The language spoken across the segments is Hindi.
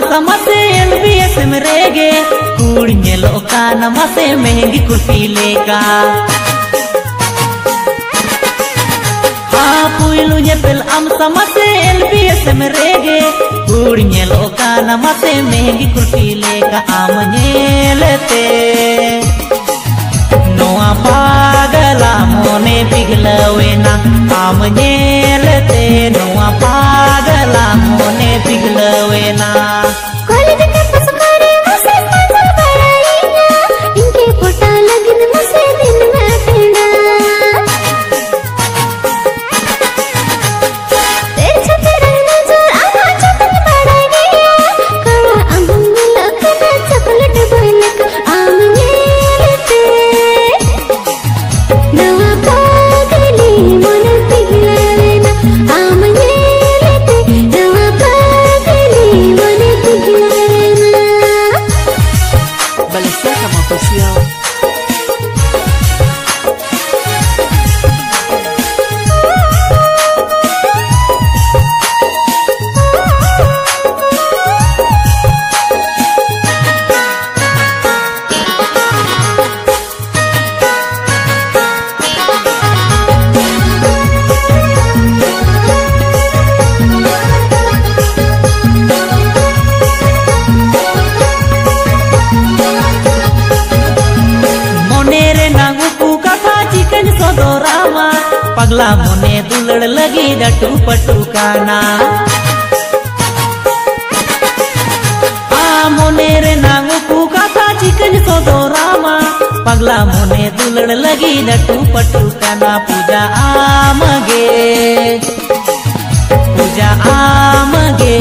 samase LBS merege Kur nyelo kana mase mengi kursi lega Ha puilu nyepel am samase LBS merege Kur nyelo kana mase mengi kursi lega am nyelete Noa pagala mone piglawena am nyelete Noa mone पगला मुने दुलड़ लगी डटू पटू आ मोनेरे नांगू कुका था चिकन सोदोरामा पगला मुने दुलड़ लगी डटू पटू काना। पूजा आमगे पूजा आमगे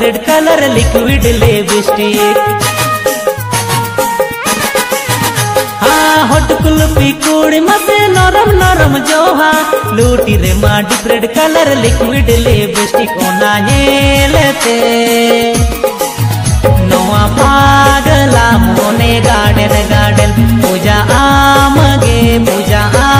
रेड कलर लिक्विड लिपस्टिक हाँ हट कुल्फी कूड़ी मसे नरम नरम जोहा लूटी रे माटी रेड कलर लिक्विड लिपस्टिक ओना हेलते नोआ पागला मोने गार्डन गार्डन पूजा आमगे पूजा आमगे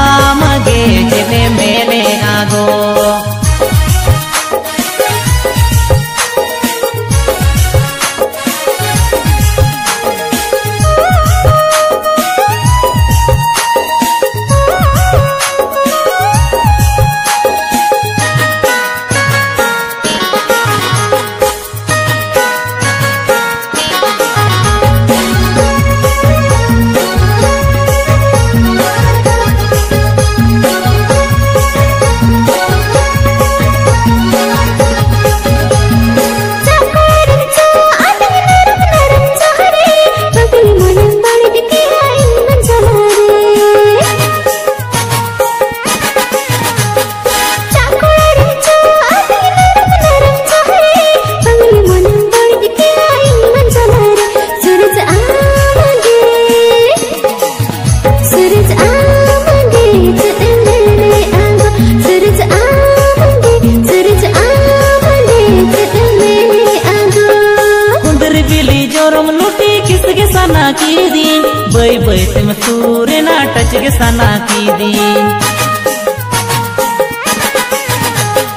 सिम सूर ना टच के साना की दी।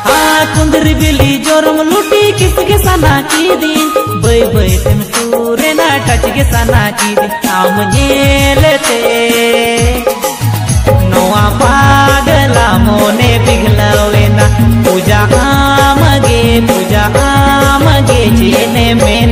आ कुंदर बिली जोरम लुटी किस के साना की दी। बई बई सिम सूर ना टच के साना की दी। आम ये लेते नवा पागला मोने पिघलावे ना। पूजा आम गे, पूजा आम गे, जेने मेने